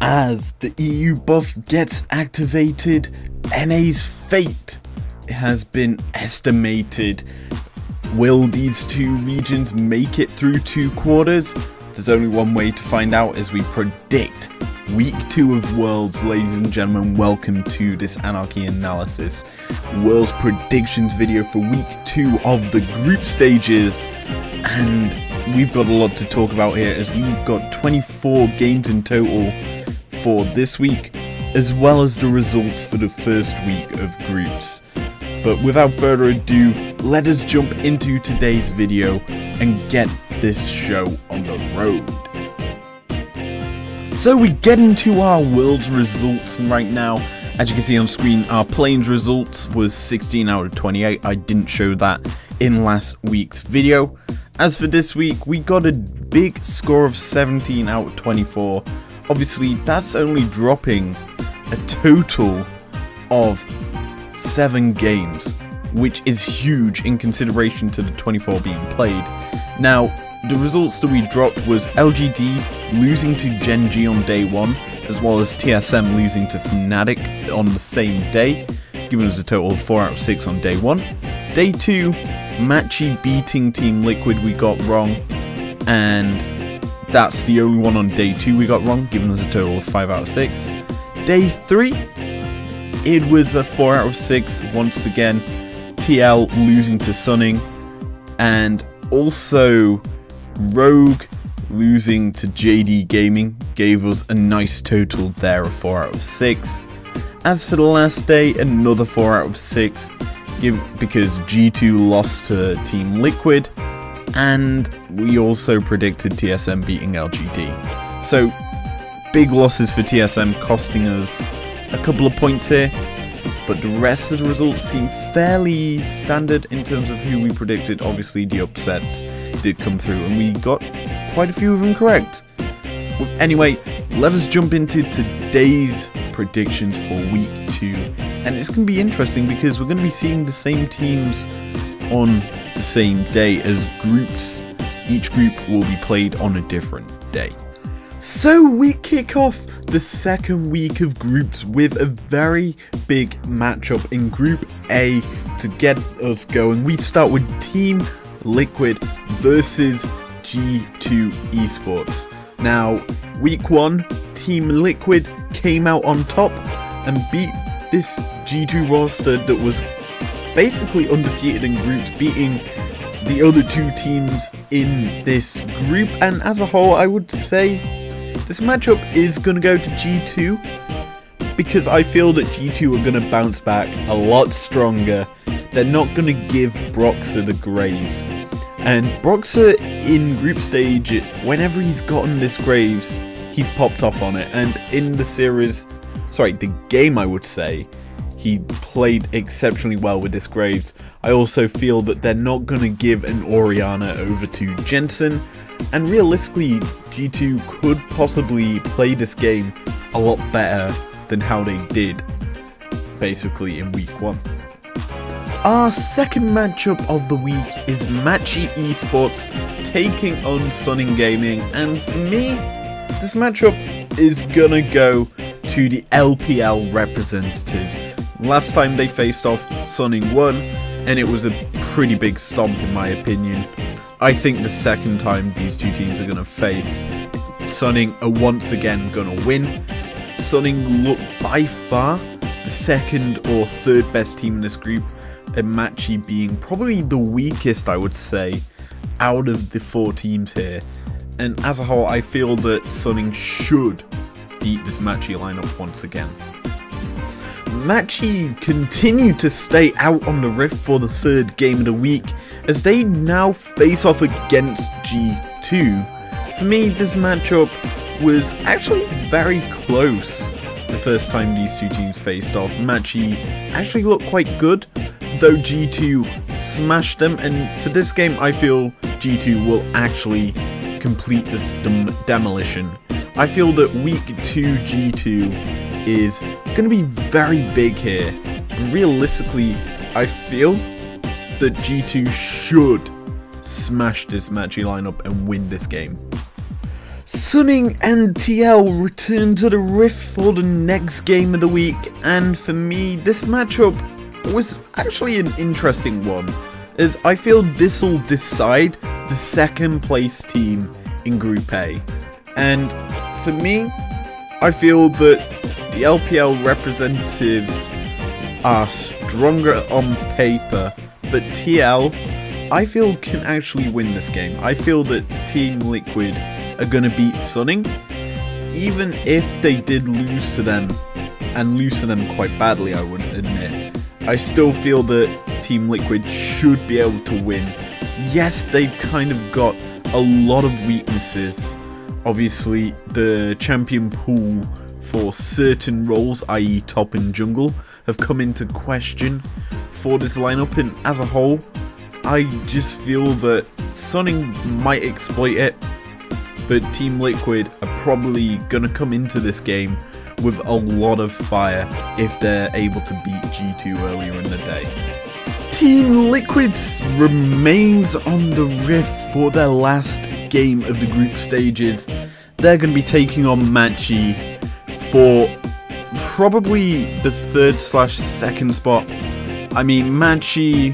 As the EU buff gets activated, NA's fate has been estimated. Will these two regions make it through two quarters? There's only one way to find out as we predict week two of Worlds, ladies and gentlemen. Welcome to this Anarchy analysis. Worlds predictions video for week two of the group stages. And we've got a lot to talk about here as we've got 24 games in total for this week, as well as the results for the first week of groups. But without further ado, let us jump into today's video and get this show on the road. So we get into our world's results and right now, as you can see on screen, our play-ins results was 16 out of 28. I didn't show that in last week's video. As for this week, we got a big score of 17 out of 24 obviously that's only dropping a total of 7 games, which is huge in consideration to the 24 being played. Now, the results that we dropped was LGD losing to Gen G on day 1, as well as TSM losing to Fnatic on the same day, giving us a total of 4 out of 6 on day 1. Day 2, Machi beating Team Liquid we got wrong, and that's the only one on day 2 we got wrong, giving us a total of 5 out of 6. Day 3, it was a 4 out of 6 once again. TL losing to Suning, and also Rogue losing to JD Gaming gave us a nice total there of 4 out of 6. As for the last day, another 4 out of 6 because G2 lost to Team Liquid and we also predicted TSM beating LGD. So, big losses for TSM costing us a couple of points here, but the rest of the results seem fairly standard in terms of who we predicted. Obviously, the upsets did come through, and we got quite a few of them correct. Anyway, let us jump into today's predictions for week two. And it's going to be interesting because we're going to be seeing the same teams on the same day as groups. Each group will be played on a different day. So we kick off the second week of groups with a very big matchup in Group A to get us going. We start with Team Liquid versus G2 Esports. Now, week one, Team Liquid came out on top and beat this G2 roster that was basically undefeated in groups, beating the other two teams in this group. And as a whole, I would say this matchup is going to go to G2 because I feel that G2 are going to bounce back a lot stronger. They're not going to give Broxah the Graves. And Broxah in group stage, whenever he's gotten this Graves, he's popped off on it. And in the series, sorry, the game I would say, he played exceptionally well with this Graves. I also feel that they're not going to give an Orianna over to Jensen, and realistically, G2 could possibly play this game a lot better than how they did, basically, in week 1. Our second matchup of the week is Machi Esports taking on Suning Gaming, and for me, this matchup is gonna go to the LPL representatives. Last time they faced off, Suning won, and it was a pretty big stomp in my opinion. I think the second time these two teams are going to face, Suning are once again going to win. Suning look by far the second or third best team in this group, and Machi being probably the weakest, I would say, out of the four teams here. And as a whole, I feel that Suning should beat this Machi lineup once again. Machi continue to stay out on the Rift for the third game of the week as they now face off against G2. For me, this matchup was actually very close the first time these two teams faced off. Machi actually looked quite good, though G2 smashed them, and for this game I feel G2 will actually complete this dem demolition. I feel that week 2 G2 is going to be very big here. Realistically, I feel that G2 should smash this Machi lineup and win this game. Suning and TL return to the Rift for the next game of the week, and for me, this matchup was actually an interesting one, as I feel this will decide the second place team in Group A. And for me, I feel that the LPL representatives are stronger on paper, but TL, I feel can actually win this game. I feel that Team Liquid are going to beat Suning, even if they did lose to them, and lose to them quite badly, I would admit. I still feel that Team Liquid should be able to win. Yes, they've kind of got a lot of weaknesses. Obviously, the champion pool for certain roles, i.e. top and jungle, have come into question for this lineup, and as a whole, I just feel that Suning might exploit it, but Team Liquid are probably going to come into this game with a lot of fire if they're able to beat G2 earlier in the day. Team Liquid remains on the Rift for their last game of the group stages. They're going to be taking on Machi for probably the third slash second spot. I mean, Machi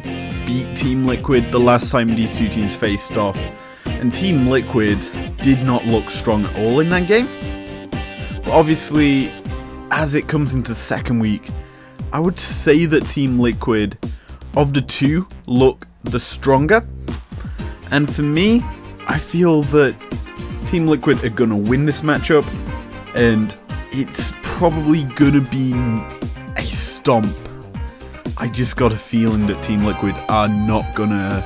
beat Team Liquid the last time these two teams faced off, and Team Liquid did not look strong at all in that game. But obviously, as it comes into second week, I would say that Team Liquid, of the two, look the stronger. And for me, I feel that Team Liquid are going to win this matchup, and it's probably to be a stomp. I just got a feeling that Team Liquid are not to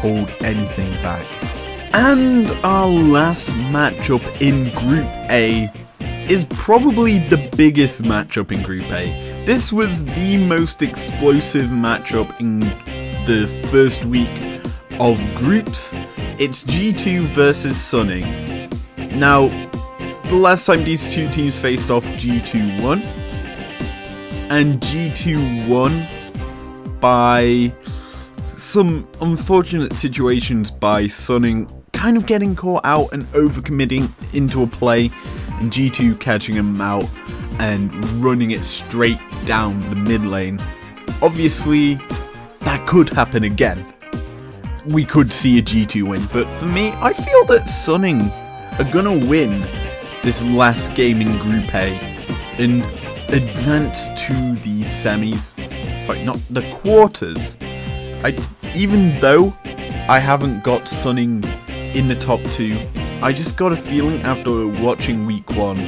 hold anything back. And our last matchup in Group A is probably the biggest matchup in Group A. This was the most explosive matchup in the first week of groups. It's G2 versus Suning. Now, the last time these two teams faced off, G2 won. And G2 won by some unfortunate situations by Suning kind of getting caught out and overcommitting into a play and G2 catching him out and running it straight down the mid lane. Obviously, that could happen again. We could see a G2 win, but for me, I feel that Suning are gonna win this last game in Group A and advance to the semis. Sorry, not the quarters. I, even though I haven't got Suning in the top two, I just got a feeling after watching week one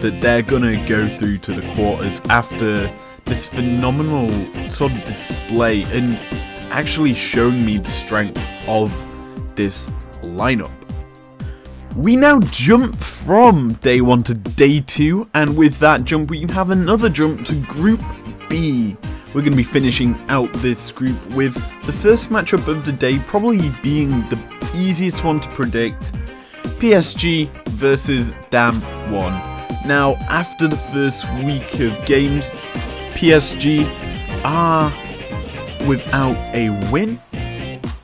that they're gonna go through to the quarters after this phenomenal sort of display and actually showing me the strength of this lineup. We now jump from day 1 to day 2 and with that jump we can have another jump to group B. We're going to be finishing out this group with the first matchup of the day probably being the easiest one to predict. PSG versus Dam 1. Now after the first week of games, PSG are without a win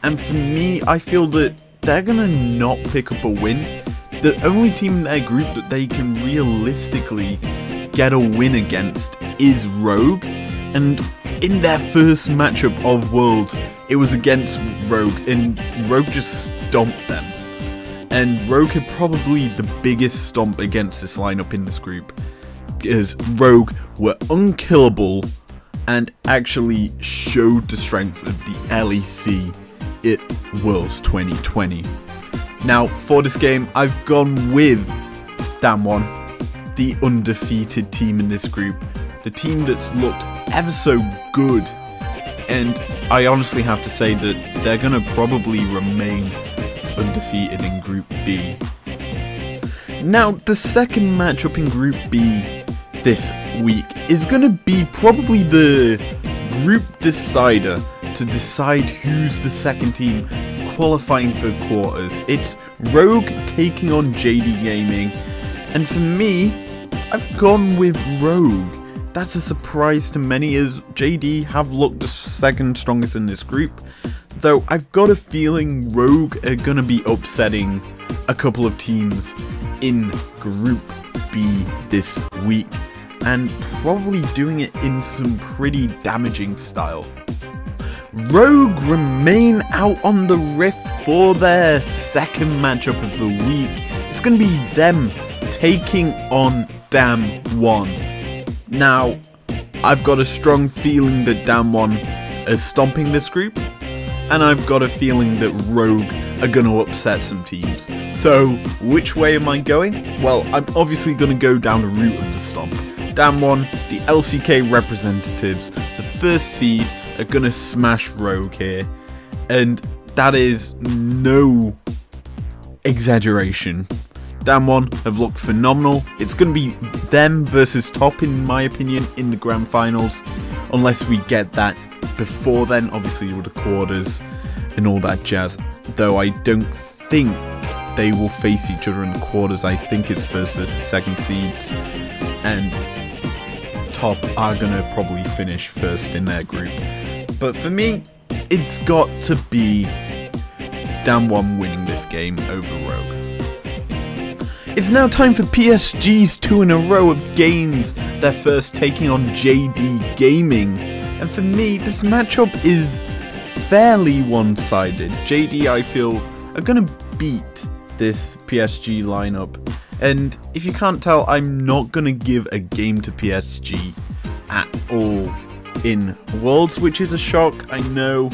and for me I feel that they're gonna not pick up a win. The only team in their group that they can realistically get a win against is Rogue, and in their first matchup of Worlds, it was against Rogue, and Rogue just stomped them. And Rogue had probably the biggest stomp against this lineup in this group, because Rogue were unkillable and actually showed the strength of the LEC it Worlds 2020. Now, for this game, I've gone with Damwon, the undefeated team in this group, the team that's looked ever so good, and I honestly have to say that they're going to probably remain undefeated in Group B. Now, the second matchup in Group B this week is going to be probably the group decider to decide who's the second team qualifying for quarters. It's Rogue taking on JD Gaming, and for me, I've gone with Rogue. That's a surprise to many as JD have looked the second strongest in this group. Though I've got a feeling Rogue are gonna be upsetting a couple of teams in Group B this week and probably doing it in some pretty damaging style. Rogue remain out on the Rift for their second matchup of the week. It's going to be them taking on Damwon. Now, I've got a strong feeling that Damwon is stomping this group, and I've got a feeling that Rogue are going to upset some teams. So, which way am I going? Well, I'm obviously going to go down the route of the stomp. Damwon, the LCK representatives, the first seed, are going to smash Rogue here. And that is no exaggeration. Damwon have looked phenomenal. It's going to be them versus top, in my opinion, in the grand finals. Unless we get that before then, obviously with the quarters and all that jazz. Though I don't think they will face each other in the quarters. I think it's first versus second seeds. And top are going to probably finish first in their group. But for me, it's got to be Damwon winning this game over Rogue. It's now time for PSG's two in a row of games, their first taking on JD Gaming. And for me, this matchup is fairly one-sided. JD, I feel, are going to beat this PSG lineup. And if you can't tell, I'm not going to give a game to PSG at all in Worlds, which is a shock. I know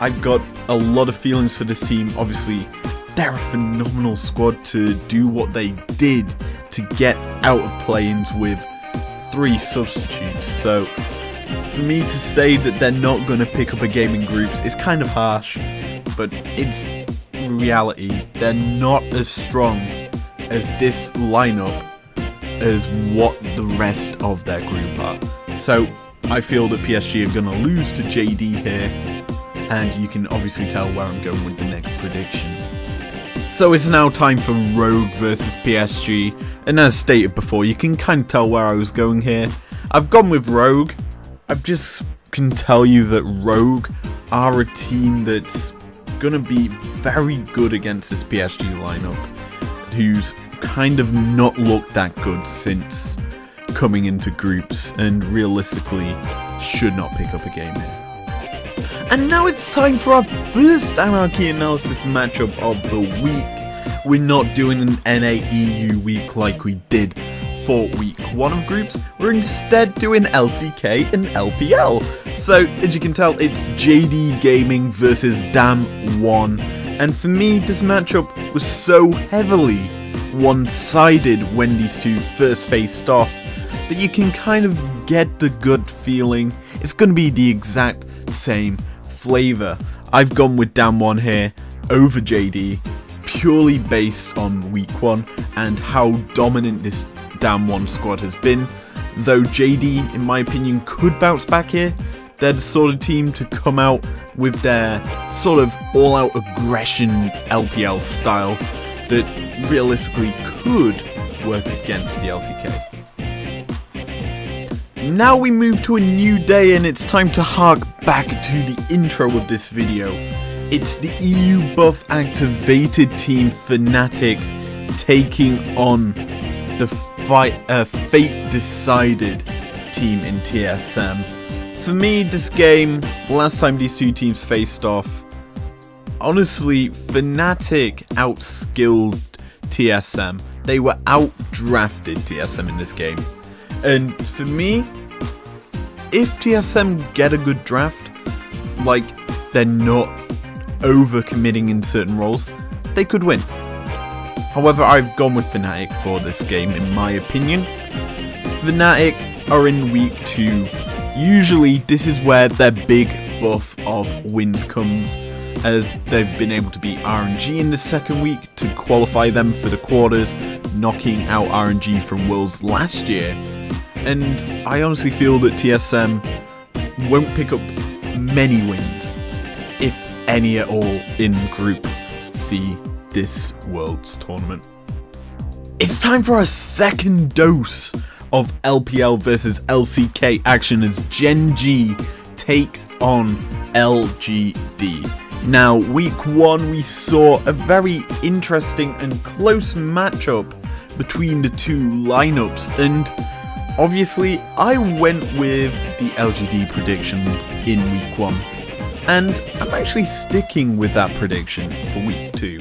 I've got a lot of feelings for this team. Obviously, they're a phenomenal squad to do what they did to get out of play-ins with three substitutes. So for me to say that they're not going to pick up a game in groups is kind of harsh, but it's reality. They're not as strong as this lineup as what the rest of their group are. So I feel that PSG are going to lose to JD here, and you can obviously tell where I'm going with the next prediction. So it's now time for Rogue versus PSG, and as stated before, you can kind of tell where I was going here. I've gone with Rogue. I've just can tell you that Rogue are a team that's gonna be very good against this PSG lineup, who's kind of not looked that good since coming into groups and realistically should not pick up a game. And now it's time for our first Anarchy Analysis matchup of the week. We're not doing an NAEU week like we did for week one of groups, we're instead doing LCK and LPL. So, as you can tell, it's JD Gaming versus Damwon. And for me, this matchup was so heavily one-sided when these two first faced off that you can kind of get the good feeling it's going to be the exact same flavour. I've gone with Damwon here over JD purely based on week 1 and how dominant this Damwon squad has been. Though JD, in my opinion, could bounce back here. They're the sort of team to come out with their sort of all-out aggression LPL style that realistically could work against the LCK. Now we move to a new day and it's time to hark back to the intro of this video. It's the EU buff activated team Fnatic taking on the fight, uh, fate decided team in TSM. For me, this game, last time these two teams faced off, honestly, Fnatic outskilled TSM. They were outdrafted TSM in this game. And for me, if TSM get a good draft, like they're not over committing in certain roles, they could win. However, I've gone with Fnatic for this game in my opinion. Fnatic are in week 2. Usually this is where their big buff of wins comes as they've been able to beat RNG in the second week to qualify them for the quarters, knocking out RNG from Worlds last year. And I honestly feel that TSM won't pick up many wins, if any at all, in Group C this Worlds tournament. It's time for a second dose of LPL versus LCK action as Gen G take on LGD. Now, week one, we saw a very interesting and close matchup between the two lineups, and obviously, I went with the LGD prediction in week one, and I'm actually sticking with that prediction for week two.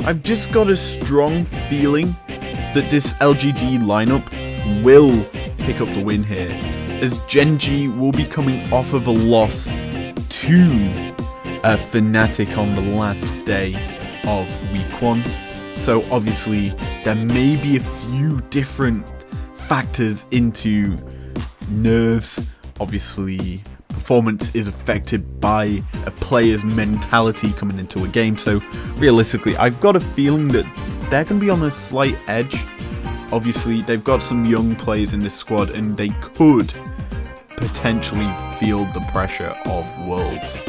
I've just got a strong feeling that this LGD lineup will pick up the win here, as Gen.G will be coming off of a loss to a Fnatic on the last day of week one. So obviously there may be a few different factors into nerves. Obviously performance is affected by a player's mentality coming into a game. So realistically, I've got a feeling that they're going to be on a slight edge. Obviously, they've got some young players in this squad and they could potentially feel the pressure of Worlds.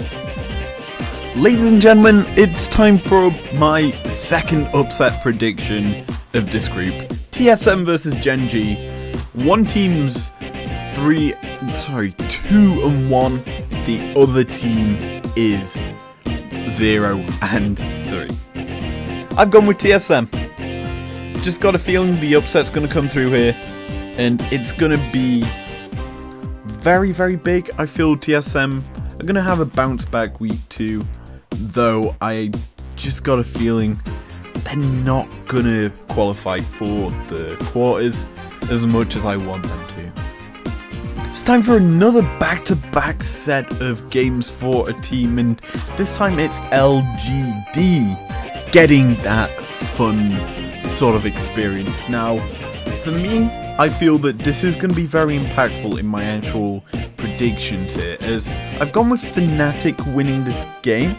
Ladies and gentlemen, it's time for my second upset prediction of this group. TSM versus Gen.G. One team's three, sorry, two and one. The other team is zero and three. I've gone with TSM. Just got a feeling the upset's going to come through here, and it's going to be very, very big. I feel TSM are going to have a bounce back week two though I just got a feeling they're not gonna qualify for the quarters as much as I want them to. It's time for another back-to-back -back set of games for a team and this time it's LGD getting that fun sort of experience. Now, for me, I feel that this is going to be very impactful in my actual predictions here as I've gone with Fnatic winning this game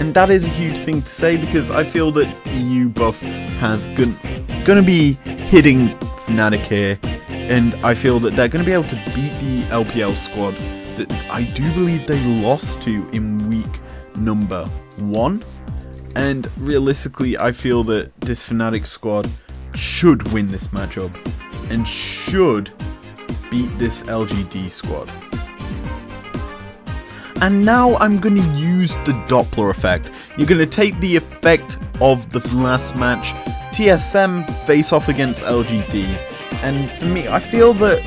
and that is a huge thing to say because I feel that EU Buff has going to be hitting Fnatic here, and I feel that they're going to be able to beat the LPL squad that I do believe they lost to in week number one. And realistically, I feel that this Fnatic squad should win this matchup and should beat this LGD squad. And now I'm going to use the Doppler effect. You're going to take the effect of the last match, TSM face off against LGD. And for me, I feel that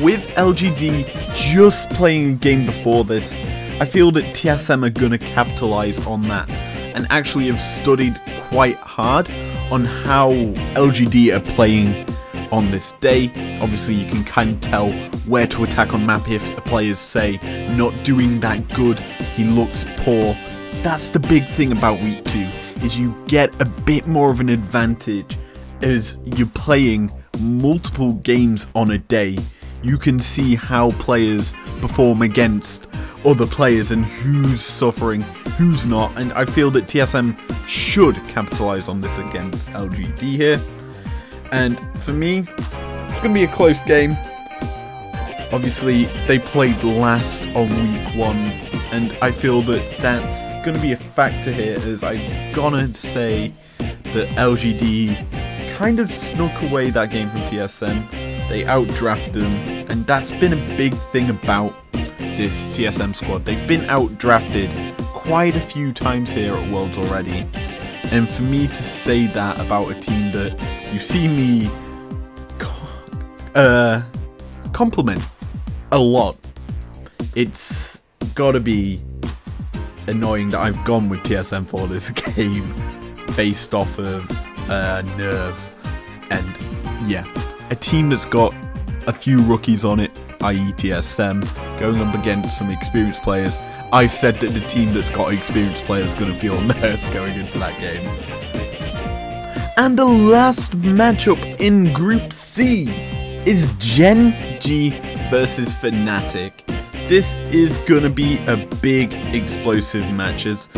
with LGD just playing a game before this, I feel that TSM are going to capitalize on that and actually have studied quite hard on how LGD are playing on this day. Obviously, you can kind of tell where to attack on map if a player's, say, not doing that good, he looks poor. That's the big thing about week 2, is you get a bit more of an advantage as you're playing multiple games on a day. You can see how players perform against other players and who's suffering, who's not, and I feel that TSM should capitalise on this against LGD here. And for me, it's going to be a close game. Obviously, they played last on week one, and I feel that that's going to be a factor here, as I'm gonna say that LGD kind of snuck away that game from TSM. They outdrafted them, and that's been a big thing about this TSM squad. They've been outdrafted quite a few times here at Worlds already. And for me to say that about a team that you see me uh, compliment a lot, it's gotta be annoying that I've gone with TSM for this game based off of uh, nerves. And yeah, a team that's got a few rookies on it, i.e. TSM, going up against some experienced players, I've said that the team that's got experienced players going to feel nerves going into that game. And the last matchup in Group C is Gen G versus Fnatic. This is going to be a big explosive matches.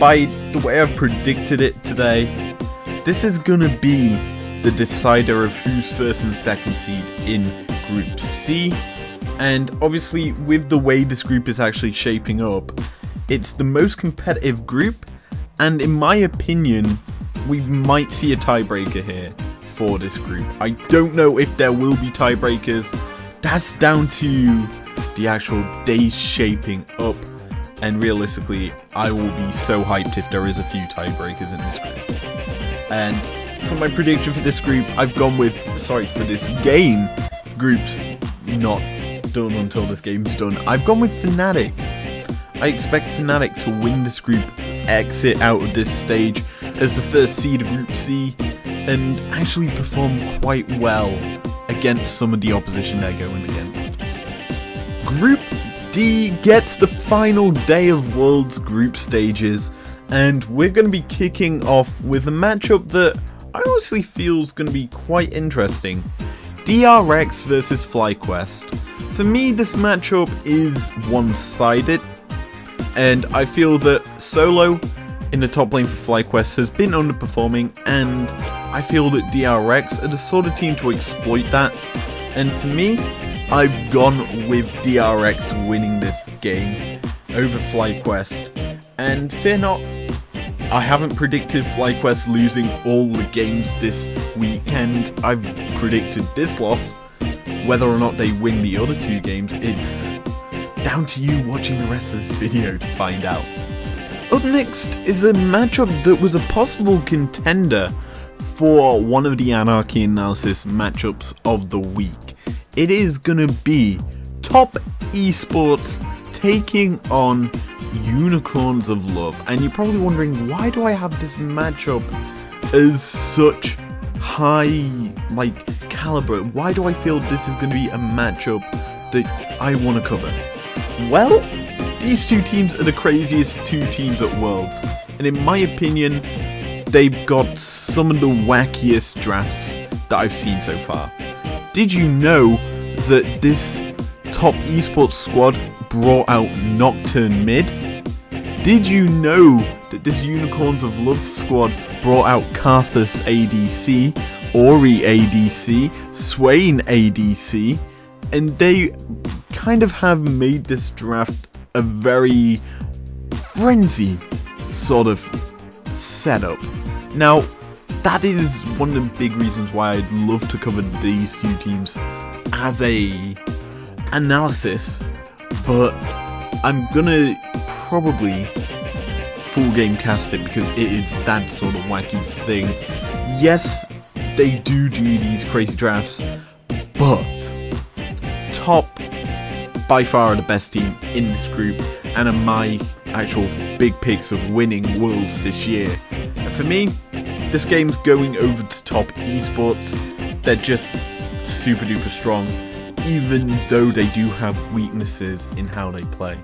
By the way I've predicted it today, this is going to be the decider of who's first and second seed in Group C and obviously, with the way this group is actually shaping up, it's the most competitive group. And in my opinion, we might see a tiebreaker here for this group. I don't know if there will be tiebreakers. That's down to the actual day shaping up. and realistically, I will be so hyped if there is a few tiebreakers in this group. And for my prediction for this group, I've gone with, sorry, for this game, groups not done until this game's done. I've gone with Fnatic. I expect Fnatic to win this group, exit out of this stage as the first seed of Group C, and actually perform quite well against some of the opposition they're going against. Group D gets the final day of Worlds group stages, and we're going to be kicking off with a matchup that I honestly feel is going to be quite interesting. DRX versus FlyQuest. For me, this matchup is one-sided, and I feel that Solo in the top lane for FlyQuest has been underperforming, and I feel that DRX are the sort of team to exploit that. And for me, I've gone with DRX winning this game over FlyQuest. And fear not, I haven't predicted FlyQuest losing all the games this weekend. I've predicted this loss. Whether or not they win the other two games, it's down to you watching the rest of this video to find out. Up next is a matchup that was a possible contender for one of the Anarchy Analysis matchups of the week. It is gonna be Top Esports taking on Unicorns of Love. And you're probably wondering, why do I have this matchup as such high, like, caliber? Why do I feel this is going to be a matchup that I want to cover? Well, these two teams are the craziest two teams at Worlds. And in my opinion, they've got some of the wackiest drafts that I've seen so far. Did you know that this top esports squad brought out Nocturne mid? Did you know that this Unicorns of Love squad brought out Karthus ADC, Ori ADC, Swain ADC, and they kind of have made this draft a very frenzy sort of setup. Now, that is one of the big reasons why I'd love to cover these two teams as a analysis, but I'm gonna probably full game cast it because it is that sort of wacky thing. Yes, they do do these crazy drafts, but top by far the best team in this group and are my actual big picks of winning worlds this year. And for me, this game's going over to top esports. They're just super duper strong, even though they do have weaknesses in how they play.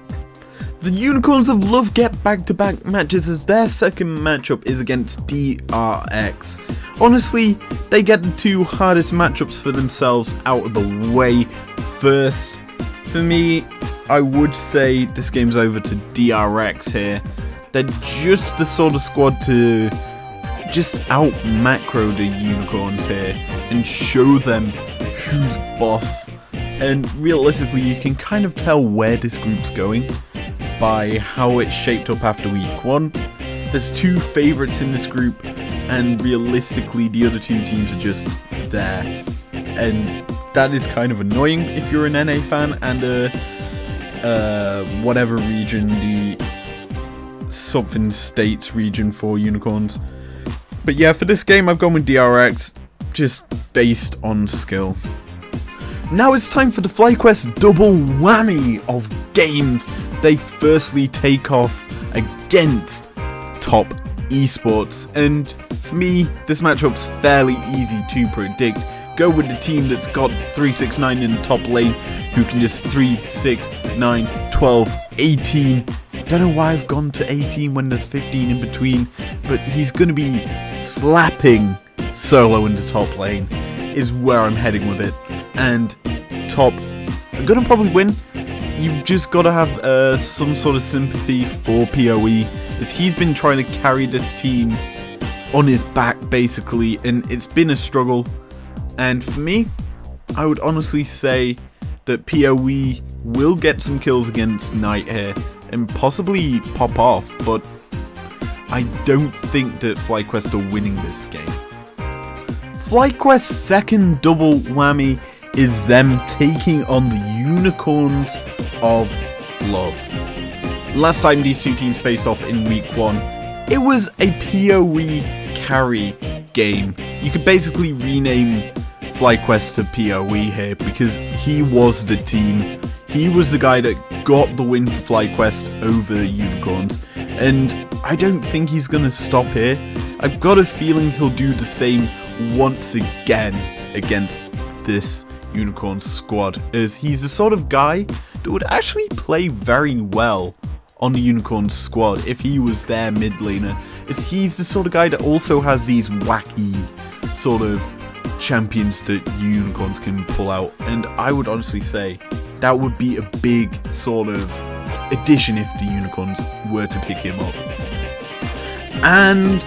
The Unicorns of Love get back-to-back -back matches as their second matchup is against DRX. Honestly, they get the two hardest matchups for themselves out of the way first. For me, I would say this game's over to DRX here. They're just the sort of squad to just out macro the unicorns here and show them who's boss. And realistically, you can kind of tell where this group's going by how it's shaped up after week one. There's two favourites in this group, and realistically, the other two teams are just there. And that is kind of annoying if you're an NA fan and a whatever region, the something states region for unicorns. But yeah, for this game, I've gone with DRX just based on skill. Now it's time for the FlyQuest double whammy of games they firstly take off against top esports. And for me, this matchup's fairly easy to predict. Go with the team that's got 369 in the top lane, who can just 3, 6, 9, 12, 18. Don't know why I've gone to 18 when there's 15 in between, but he's going to be slapping solo in the top lane, is where I'm heading with it. And top, I'm going to probably win, you've just got to have uh, some sort of sympathy for PoE, as he's been trying to carry this team on his back, basically, and it's been a struggle. And for me, I would honestly say that PoE will get some kills against Knight here, and possibly pop off, but I don't think that FlyQuest are winning this game. FlyQuest's second double whammy is them taking on the Unicorns of Love. last time these two teams faced off in week one, it was a PoE carry game. You could basically rename FlyQuest to PoE here because he was the team. He was the guy that got the win for FlyQuest over Unicorns, and I don't think he's going to stop here. I've got a feeling he'll do the same once again against this Unicorn squad, as he's the sort of guy that would actually play very well on the Unicorn squad if he was their mid laner, as he's the sort of guy that also has these wacky sort of champions that Unicorns can pull out, and I would honestly say that would be a big sort of addition if the Unicorns were to pick him up. And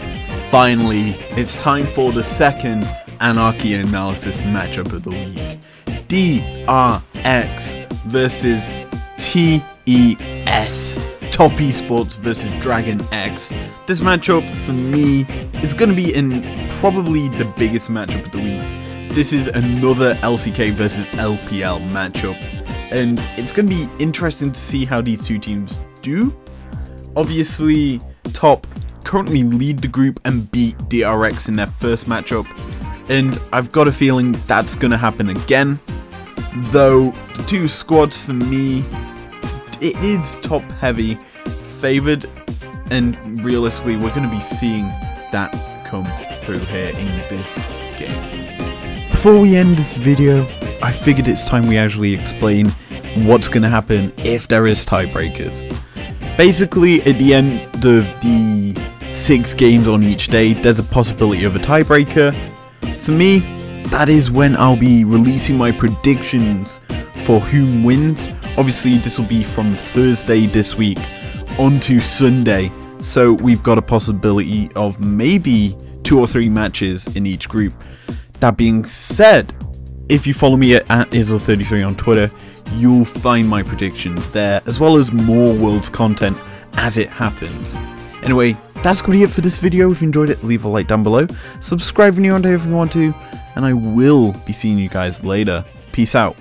finally, it's time for the second Anarchy Analysis matchup of the week. DRX versus TES. Top Esports versus Dragon X. This matchup, for me, is going to be in probably the biggest matchup of the week. This is another LCK versus LPL matchup, and it's going to be interesting to see how these two teams do. Obviously, Top currently lead the group and beat DRX in their first matchup, and I've got a feeling that's going to happen again. Though, the two squads for me, it is top heavy, favoured, and realistically, we're going to be seeing that come through here in this game. Before we end this video, I figured it's time we actually explain what's going to happen if there is tiebreakers. Basically, at the end of the six games on each day, there's a possibility of a tiebreaker. For me, that is when I'll be releasing my predictions for whom wins. Obviously, this will be from Thursday this week onto Sunday, so we've got a possibility of maybe two or three matches in each group. That being said, if you follow me at, at Izzle33 on Twitter, you'll find my predictions there, as well as more Worlds content as it happens. Anyway, that's going to be it for this video. If you enjoyed it, leave a like down below. Subscribe if you want to if you want to. And I will be seeing you guys later. Peace out.